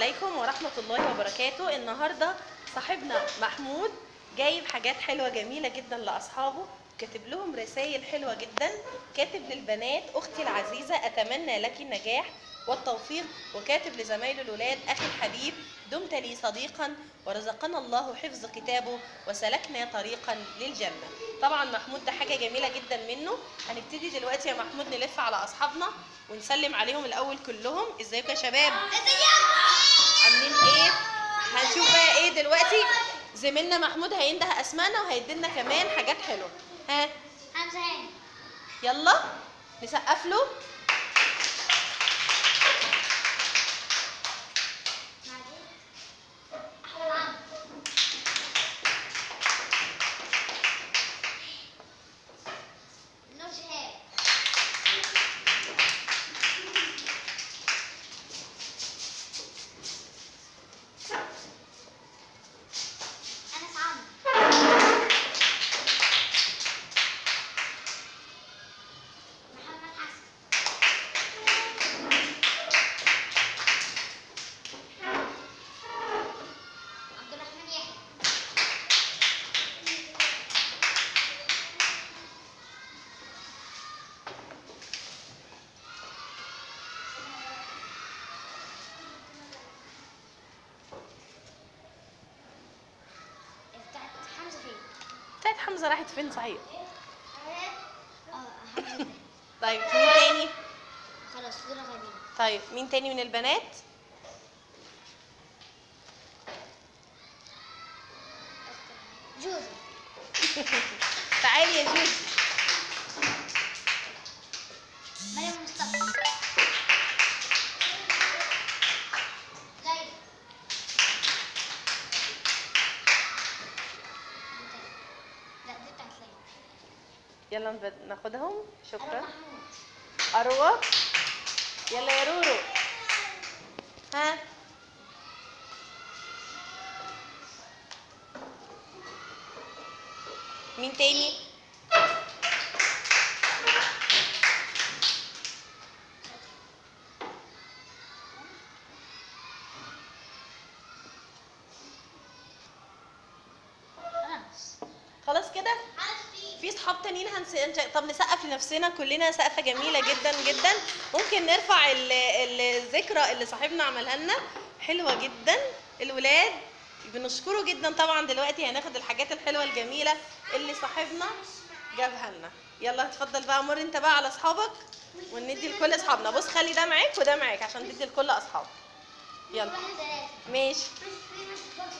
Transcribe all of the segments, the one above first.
عليكم ورحمة الله وبركاته. النهاردة صاحبنا محمود جايب حاجات حلوة جميلة جدا لأصحابه كاتب لهم رسائل حلوة جدا. كاتب للبنات أختي العزيزة أتمنى لك النجاح والتوفيق. وكاتب لزمايله الولاد أخي الحبيب دمت لي صديقا. ورزقنا الله حفظ كتابه وسلكنا طريقا للجنة. طبعا محمود ده حاجة جميلة جدا منه. هنبتدي دلوقتي يا محمود نلف على أصحابنا ونسلم عليهم الأول كلهم. إزيكم يا شباب؟ دلوقتي زميلنا محمود هينده اسمائنا وهيدينا كمان حاجات حلوة. ها؟ يلا نسقف له. حمزة راحت فين صحيح؟ طيب مين تاني؟ خلاص طيب مين تاني من البنات؟ جوزي. تعالي يا جوزي. يلا ناخدهم؟ شكرا. اروى يلا يا رورو. ها؟ مين تاني؟ خلاص. كده؟ في صحاب تانيين هنس... طب نسقف لنفسنا كلنا سقفة جميلة جدا جدا. ممكن نرفع ال... الذكرى اللي صاحبنا عملها لنا. حلوة جدا. الولاد بنشكره جدا طبعا. دلوقتي هناخد الحاجات الحلوة الجميلة اللي صاحبنا جابها لنا. يلا اتفضل بقى مر انت بقى على اصحابك وندي لكل اصحابنا. بص خلي ده معاك وده معاك عشان تدي لكل اصحابك. يلا. ماشي.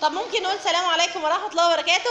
طب ممكن نقول سلام عليكم ورحمة الله وبركاته؟